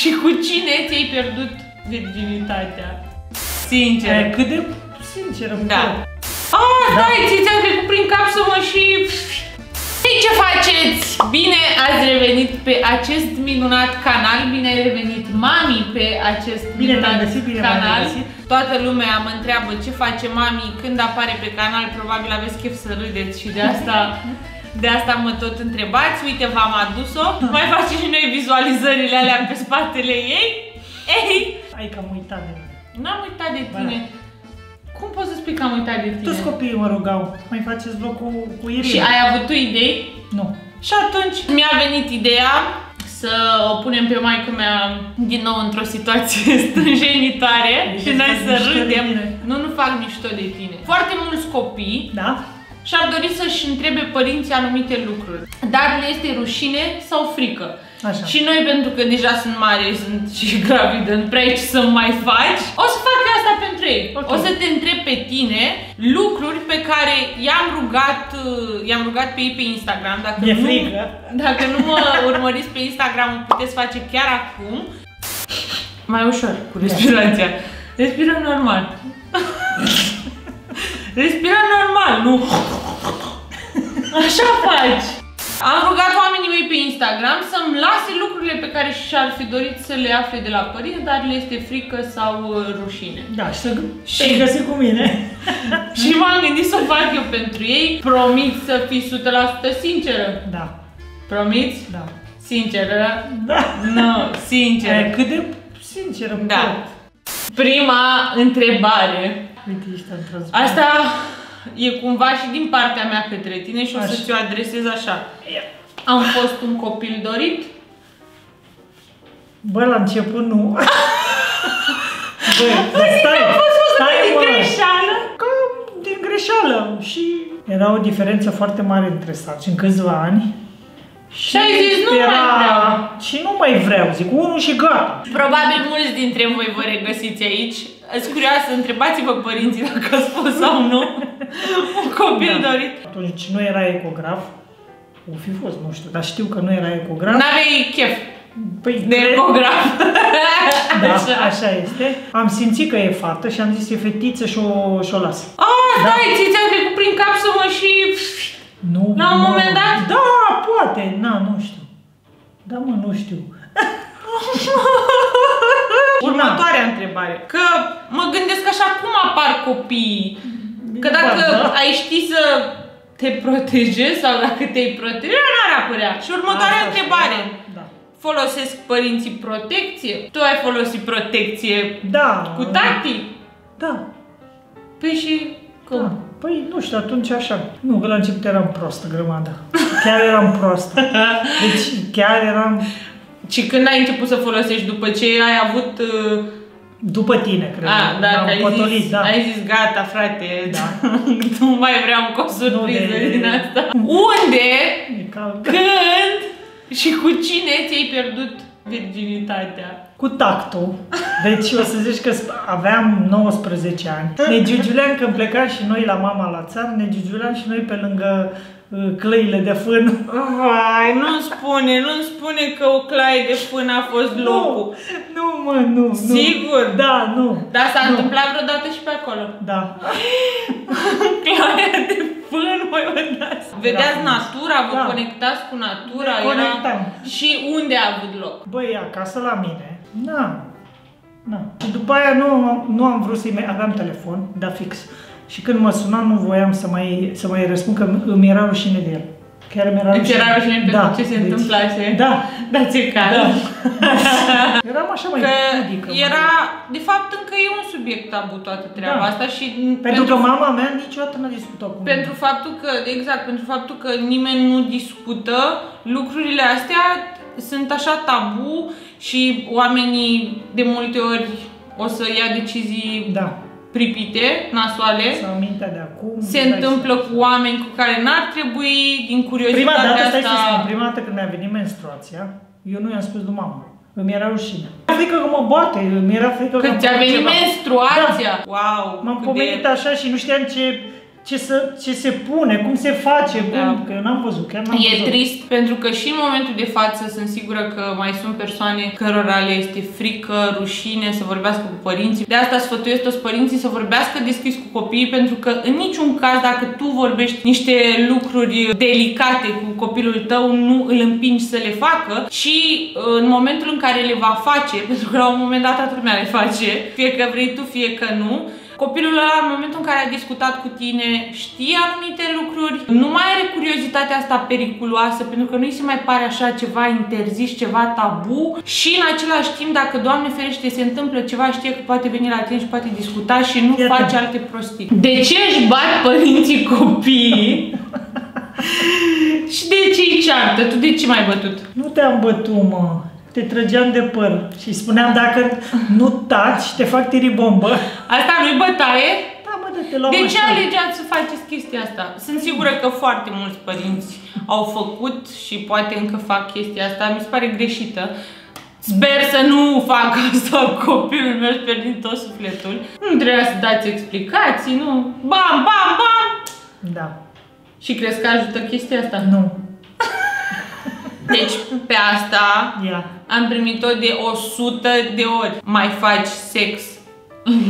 Și cu cine ți-ai pierdut virginitatea? Sincer. E, cât de sinceră Da. pot. Ah, Da. da, ți ți-a trecut prin cap să mă și... Hei, ce faceți? Bine ați revenit pe acest minunat canal, bine ai revenit mami pe acest Bine minunat te-am găsit, bine m-am canal. găsit. Toată lumea mă întreabă ce face mami când apare pe canal, probabil aveți chef să râdeți și de asta, de asta mă tot întrebați. Uite, v-am adus-o. Mai face și noi vizualizările alea pe spatele ei. Ei, Hai că am uitat de mine. n-am uitat de Ba tine. Cum poți să spui că am uitat de tine? Toți copiii mă rugau, mai faceți vlog cu, cu Irina. Și ai avut tu idei? Nu. Și atunci mi-a venit ideea să o punem pe maică mea din nou într-o situație stânjenitoare Deci și îți noi fac să mișto de râdem. mine. Nu, nu fac mișto de tine. Foarte mulți copii Da? Și-ar dori să-și întrebe părinții anumite lucruri, dar le este rușine sau frică. Așa. Și noi, pentru că deja sunt mari, sunt și gravidă, nu prea ai ce să mai faci, o să fac asta pentru ei. Ok. O să te întreb pe tine lucruri pe care i-am rugat, uh, i-am rugat pe ei pe Instagram. Dacă Mi-e nu, frică. Dacă nu mă urmăriți pe Instagram, o puteți face chiar acum. Mai ușor, cu respirația. Respirăm normal. Respirăm normal, nu... Așa faci. Am rugat oamenii mei pe Instagram să-mi lase lucrurile pe care și-ar fi dorit să le afle de la părinți, dar le este frică sau uh, rușine. Da, și să Și- te găsi cu mine. Și m-am gândit să o fac eu pentru ei. Promit să fii 100% sinceră. Da, Promiți? da. Sinceră? Da. Nu, sincer. E, cât de sinceră Da. pot. Prima întrebare. Uite, ești într-o zi. Asta e cumva și din partea mea către tine și o Așa. să ți-o adresez așa. Am fost un copil dorit? Bă, la început nu. Bă, dar stai, stai, din mă. greșeală? Că din greșeală. Și era o diferență foarte mare între sarcini, câțiva ani. Și ai zis, "Nu mai vreau." Și nu mai vreau, zic, unul și gata. Probabil mulți dintre voi vă regăsiți aici. Sunt curioasă, întrebați-vă părinții dacă ați fost sau nu un copil Da. dorit. Atunci nu era ecograf. O fi fost, nu știu, dar știu că nu era ecograf. N-aveai chef Păi, de cred- ecograf. Da, Așa. așa este. Am simțit că e fată și am zis e fetiță și o, și o las. Ah, da. ți ți-a trecut prin cap să mă și... Nu, La un nu. moment dat? Da, poate, na, nu știu. Da, mă, nu știu. Următoarea întrebare. Că mă gândesc așa, cum apar copiii? Că dacă Da, da. ai ști să te protejezi sau dacă te-ai proteja, n-ar apărea. Și următoarea Asta, întrebare. Da. Folosesc părinții protecție? Tu ai folosit protecție Da. cu tati? Da. Păi și cum? Da. Păi, nu știu, atunci așa. Nu, că la început eram prostă grămadă. Chiar eram prostă. Deci, chiar eram Și când ai început să folosești după ce ai avut... Uh, după tine, cred. a, da, am că ai potolit, zis, da. ai zis gata, frate, Da. nu mai vreau încă o surpriză Nu de- din asta. Unde E ca... Când și cu cine ți-ai pierdut virginitatea? Cu tactul. Deci o să zici că sp- aveam 19 ani. Ne giugiuleam când plecam și noi la mama la țară, ne giugiuleam și noi pe lângă uh, clăile de fân. Vai, nu spune, nu spune că o claie de fân a fost locul. Nu, mă, nu, nu. Sigur? Da, nu. Dar s-a Nu. întâmplat vreodată și pe acolo. Da. Claia de fân, voi vă dați. Vedeați Da. natura, vă Da. conectați cu natura. Ne conectam. Și unde a avut loc? Băi, acasă la mine. Na. Na. Și după aia nu, nu am vrut să-i mai... Aveam telefon, da fix. Și când mă suna, nu voiam să mai, să mai răspund, că îmi era rușine de el. Chiar mi era Îți era rușine pentru ce se deci- întâmplase? Da. Dați calm. Da. Eram așa mai Că pudică. mai- era, de fapt, încă e un subiect tabu toată treaba Da. asta și Pentru că mama mea niciodată n-a discutat cu mine. pentru faptul că, exact, pentru faptul că nimeni nu discută, lucrurile astea sunt așa tabu și oamenii de multe ori o să ia decizii Da. pripite, nasoale. Sau mintea de acum. Se dai întâmplă cu oameni cu care n-ar trebui, din seama. Prima curiozitatea dată, stai să spun, asta. prima dată când mi-a venit menstruația, eu nu i-am spus lui mama. Îmi era rușine. Mi-era frică că mă bate, mi era frică că Când îmi ți-a face venit ceva. menstruația. Wow! M-am cât pomenit de... așa și nu știam ce, ce, să, ce se pune, cum se face, Da. cum, că eu n-am văzut, chiar n-am E văzut. trist pentru că și în momentul de față sunt sigură că mai sunt persoane cărora le este frică, rușine să vorbească cu părinții. De asta sfătuiesc toți părinții să vorbească deschis cu copiii pentru că în niciun caz dacă tu vorbești niște lucruri delicate cu copilul tău nu îl împingi să le facă și în momentul în care le va face, pentru că la un moment dat toată lumea le face, fie că vrei tu, fie că nu, Copilul ăla, în momentul în care a discutat cu tine, știe anumite lucruri, nu mai are curiozitatea asta periculoasă, pentru că nu îi se mai pare așa ceva interzis, ceva tabu și în același timp, dacă, Doamne ferește, se întâmplă ceva, știe că poate veni la tine și poate discuta și nu Iată. face alte prostii. De ce își bat părinții copiii? și de ce îi ceartă? Tu de ce m-ai bătut? Nu te-am bătut, mă. Te trăgeam de păr și spuneam dacă nu taci, te fac tiribombă. Asta nu-i bătaie? Da, mă, de te luau De ce așa. alegeați să faceți chestia asta? Sunt sigură că foarte mulți părinți au făcut și poate încă fac chestia asta. Mi se pare greșită. Sper să nu fac asta cu copilul meu, sper din tot sufletul. Nu trebuia să dați explicații, nu? Bam, bam, bam! Da. Și crezi că ajută chestia asta? Nu. Deci pe asta Ia. am primit-o de 100 de ori. Mai faci sex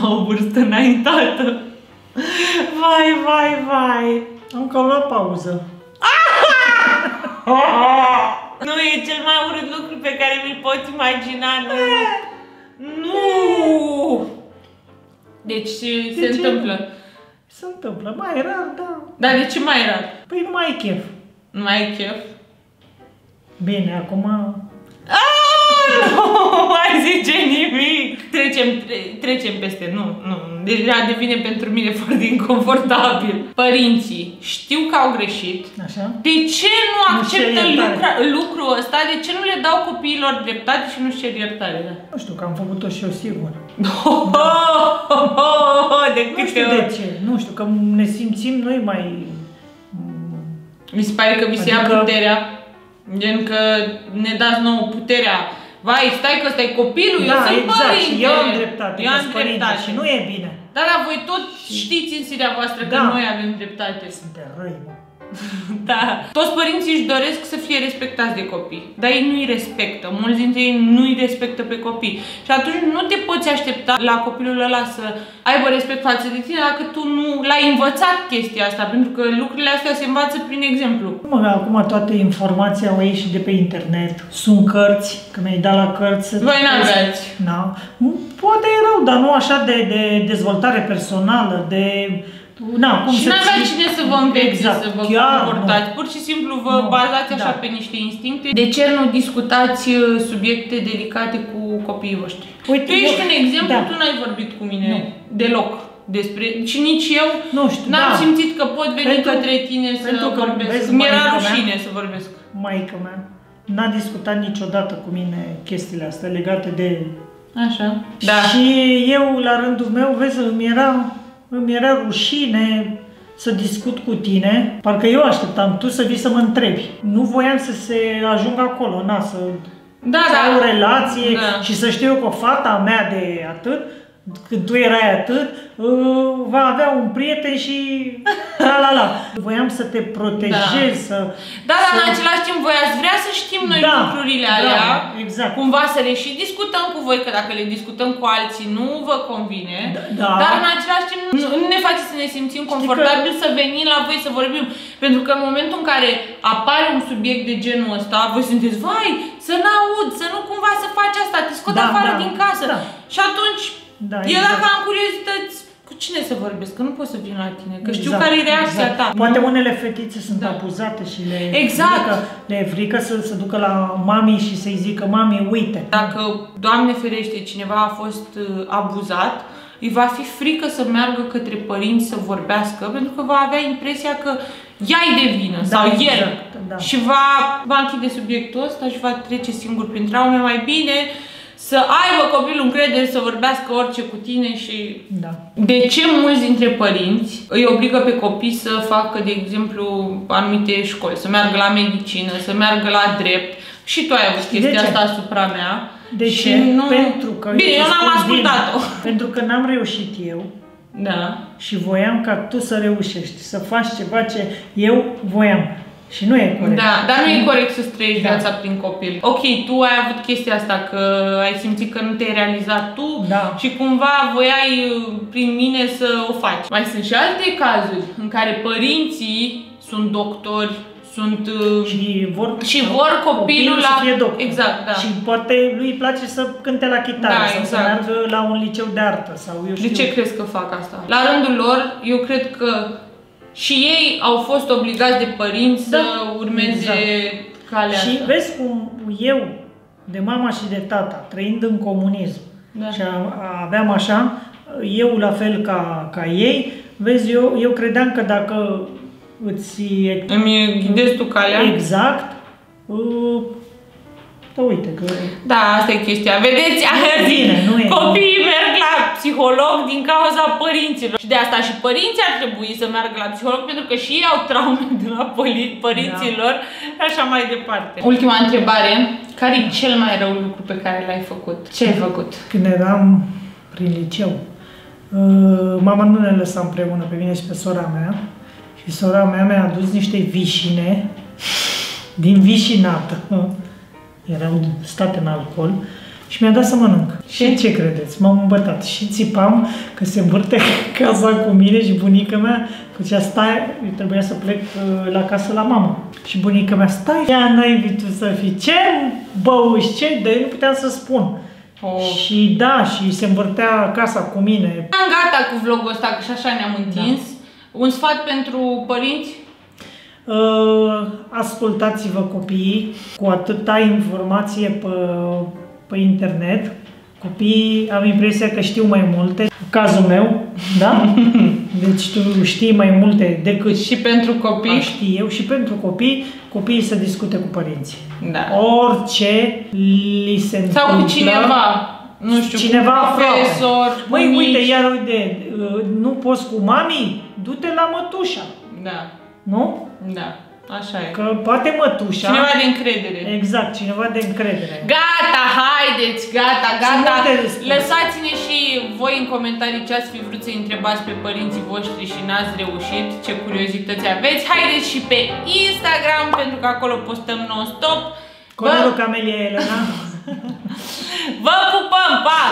la o vârstă înaintată. Vai, vai, vai. Am că luat pauză. Nu e cel mai urât lucru pe care mi-l pot imagina. Nu! Nu! Deci se ce? întâmplă. Se întâmplă. Mai rar, da. Dar de ce mai era? Păi nu mai ai chef. Nu mai ai chef? Bine, acum... Ah, nu mai zice nimic. Trecem, tre- trecem peste, nu, nu. Deja devine pentru mine foarte inconfortabil. Părinții știu că au greșit. Așa? De ce nu Nu acceptă cer iertare. lucra, lucrul ăsta? De ce nu le dau copiilor dreptate și nu cer iertare? Da? Nu știu, că am făcut-o și eu sigur. De Nu câte știu ori? de ce. Nu știu, că ne simțim noi mai... Mi se pare că vi se ia Adică- puterea. Gen că ne dați nouă puterea. Vai, stai că ăsta e copilul, eu Da, sunt exact. Și părinte. eu am dreptate, Eu că am sunt părinte dreptate. și nu e bine. Da, dar voi tot știți în sirea voastră că Da. noi avem dreptate. Suntem răi, mă. Da. Toți părinții își doresc să fie respectați de copii, dar ei nu-i respectă. Mulți dintre ei nu-i respectă pe copii. Și atunci nu te poți aștepta la copilul ăla să aibă respect față de tine dacă tu nu l-ai învățat chestia asta, pentru că lucrurile astea se învață prin exemplu. Mă, acum toată informația o iei și de pe internet. Sunt cărți, că mi-ai dat la cărți. să Voi citesc. n-aveți. Da. Poate erau, dar nu așa de, de dezvoltare personală, de... Na, cum și să n-avea ții- cine să vă învețe exact. să vă Chiar comportați. nu. Pur și simplu vă Nu. bazați așa Da. pe niște instincte. De ce nu discutați uh, subiecte delicate cu copiii voștri? Uite, tu ești eu- un exemplu, da. tu n-ai vorbit cu mine Nu. deloc despre... Și nici eu Nu știu, n-am da. simțit că pot veni Pentru- către tine să pentru că, vorbesc. vezi, Mi-era maică mea- rușine să vorbesc. Maica mea n-a discutat niciodată cu mine chestiile astea legate de... Așa. Da. Și eu, la rândul meu, vezi, îmi era, îmi era rușine să discut cu tine, parcă eu așteptam tu să vii să mă întrebi. Nu voiam să se ajungă acolo, na, să, Da, să ai o da. relație Da. și să știu eu că fata mea de atât, când tu erai atât, uh, va avea un prieten și la la la. Voiam să te protejez, să... Da, dar să... în același timp voi ați vrea să știm noi Da, lucrurile da, alea. exact. Cumva să le și discutăm cu voi, că dacă le discutăm cu alții nu vă convine. Da, da. Dar în același timp nu nu ne face să ne simțim confortabil să venim la voi să vorbim. Pentru că în momentul în care apare un subiect de genul ăsta, voi sunteți, vai, să n-aud, să nu cumva să faci asta, te scot Da, afară da, din casă. da. Și atunci, Da, eu exact. dacă am curiozități, cu cine să vorbesc? Că nu pot să vin la tine, că știu Exact, care e reacția exact. ta. Poate unele fetițe sunt Da. abuzate și le Exact. frică, le e frică să se ducă la mami și să-i zică, mami, uite. Dacă, Doamne ferește, cineva a fost uh, abuzat, îi va fi frică să meargă către părinți să vorbească, pentru că va avea impresia că ea e de vină Da, sau el. exact, da. Și va, va închide subiectul ăsta și va trece singur prin traume mai bine să aibă copilul încredere să vorbească orice cu tine și Da. de ce mulți dintre părinți îi obligă pe copii să facă, de exemplu, anumite școli, să meargă la medicină, să meargă la drept? Și tu ai avut De chestia ce? asta asupra mea. De și ce? Nu... Pentru că... Bine, eu îți n-am spun ascultat-o. bine, Pentru că n-am reușit eu, Da. și voiam ca tu să reușești, să faci ceva ce eu voiam. Și nu e corect. Da, dar nu e corect să trăiești Da. viața prin copil. Ok, tu ai avut chestia asta că ai simțit că nu te-ai realizat tu Da. și cumva voiai uh, prin mine să o faci. Mai sunt și alte cazuri în care părinții sunt doctori, sunt uh, Și vor, Și vor copilul să la- fie doctor. exact, da. Și poate lui îi place să cânte la chitară Da, sau să exact. meargă la un liceu de artă sau eu De știu. ce crezi că fac asta? La rândul lor, eu cred că și ei au fost obligați de părinți Da, să urmeze exact. calea Și asta. vezi cum eu, de mama și de tata, trăind în comunism, Da. și a- a- aveam așa, eu la fel ca, ca ei, vezi, eu, eu credeam că dacă îți Îmi ghidezi tu calea? exact, uh, da uite că Da, asta e chestia. Vedeți, Bine, nu e. copiii merg la psiholog din cauza părinților. Și de asta și părinții ar trebui să meargă la psiholog pentru că și ei au traume de la poli- părinților și așa mai departe. Ultima întrebare. Care e cel mai rău lucru pe care l-ai făcut? Ce ai făcut? când eram prin liceu, uh, mama nu ne lăsa împreună pe mine și pe sora mea și sora mea mi-a adus niște vișine din vișinată, erau state în alcool și mi-a dat să mănânc. Și? Și ce credeți? M-am îmbătat și țipam că se învârte casa cu mine și bunica mea zicea, stai, eu trebuia să plec uh, la casă la mama. Și bunica mea, stai, ia n-ai tu să fii, ce băuși, ce? Dar eu nu puteam să spun. Oh. Și da, și se învârtea casa cu mine. Am gata cu vlogul ăsta, că și așa ne-am întins. Un sfat pentru părinți? Uh, ascultați-vă copiii cu atâta informație pe, pe internet. Copiii am impresia că știu mai multe. Cazul meu, da? Deci tu știi mai multe decât Și pentru copii? aș ști eu și pentru copii, copiii să discute cu părinții. Da. Orice li se întâmplă. Sau cu cineva, nu știu, Cineva cu un profesor, aproape. Măi, bunici. uite, iar uite, uh, nu poți cu mami? Du-te la mătușa, Da, nu? da, așa e. Că poate mătușa... Cineva de încredere. Exact, cineva de încredere. Gata, haideți, gata, Și gata. multe răspunsuri. Lăsați-ne și voi în comentarii ce ați fi vrut să întrebați pe părinții voștri și n-ați reușit, ce curiozități aveți. Haideți și pe Instagram, pentru că acolo postăm non-stop. Colegul Vă, Camelia Elena. vă pupăm, pa!